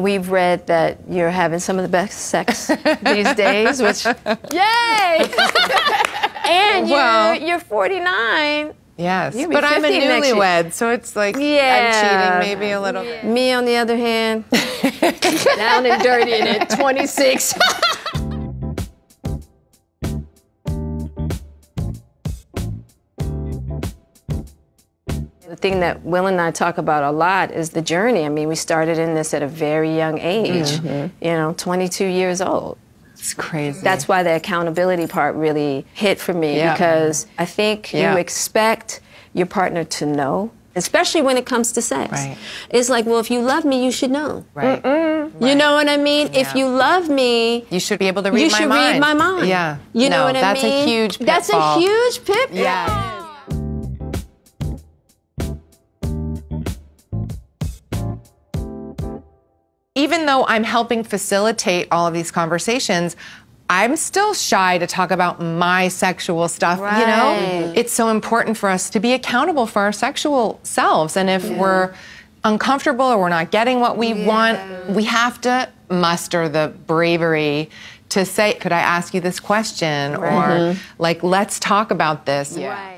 We've read that you're having some of the best sex these days, which, yay! and you're, you're 49. Yes, but I'm a 50 next year. newlywed, so it's like Yeah. I'm cheating maybe a little. Me, on the other hand, down and dirty in at 26. The thing that Will and I talk about a lot is the journey. I mean, we started in this at a very young age, mm-hmm. you know, 22 years old. It's crazy. That's why the accountability part really hit for me Yeah. because I think Yeah. you expect your partner to know, especially when it comes to sex. Right. It's like, well, if you love me, you should know. right. You know what I mean? If you love me, You should be able to read my mind you my should mind. read my mind. Yeah. You know what I mean? that's a huge pitfall. That's a huge pitfall. Yeah. Even though I'm helping facilitate all of these conversations, I'm still shy to talk about my sexual stuff, you know? It's so important for us to be accountable for our sexual selves. And if we're uncomfortable or we're not getting what we want, we have to muster the bravery to say, could I ask you this question? Or like, let's talk about this. Right.